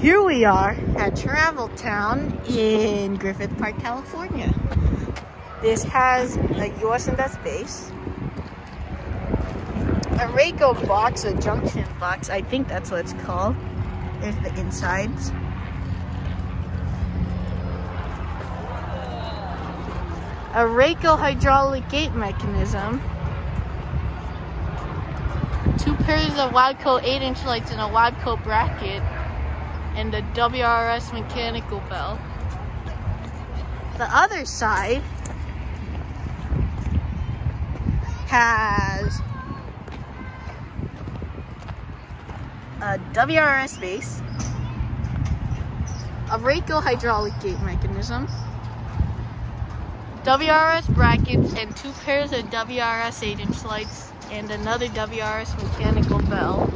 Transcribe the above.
Here we are at Travel Town in Griffith Park, California. This has a US Invest base, a RACO box, a junction box, I think that's what it's called. There's the insides. A RACO hydraulic gate mechanism. Two pairs of Wadco 8 inch lights and a Wadco bracket and a WRS mechanical bell. The other side has a WRS base, a RACO hydraulic gate mechanism, WRS brackets, and two pairs of WRS 8 inch lights, and another WRS mechanical bell.